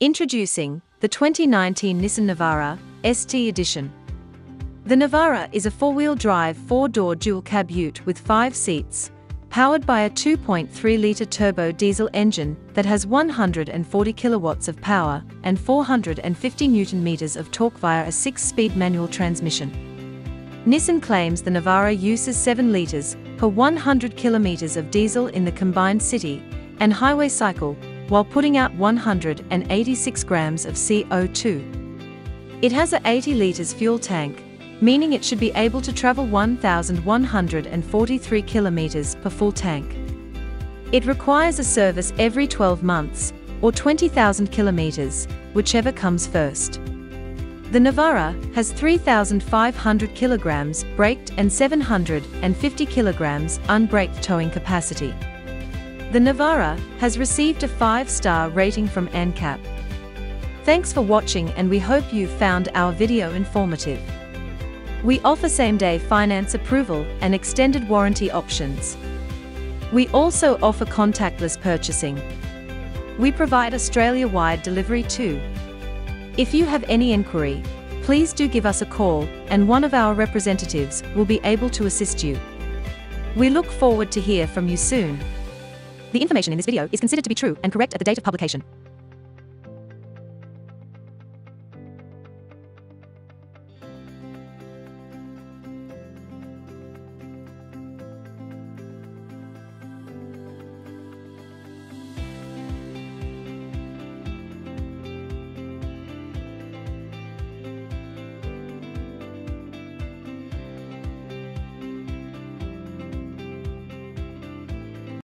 Introducing the 2019 Nissan Navara ST Edition. The Navara is a four-wheel drive, four-door dual-cab ute with five seats, powered by a 2.3-litre turbo diesel engine that has 140 kilowatts of power and 450 newton meters of torque via a six-speed manual transmission. Nissan claims the Navara uses 7 litres per 100 kilometers of diesel in the combined city and highway cycle while putting out 186 grams of CO2. It has a 80 litres fuel tank, meaning it should be able to travel 1,143 kilometers per full tank. It requires a service every 12 months, or 20,000 kilometers, whichever comes first. The Navara has 3,500 kilograms braked and 750 kilograms unbraked towing capacity. The Navara has received a 5-star rating from ANCAP. Thanks for watching and we hope you found our video informative. We offer same-day finance approval and extended warranty options. We also offer contactless purchasing. We provide Australia-wide delivery too. If you have any inquiry, please do give us a call and one of our representatives will be able to assist you. We look forward to hear from you soon. The information in this video is considered to be true and correct at the date of publication.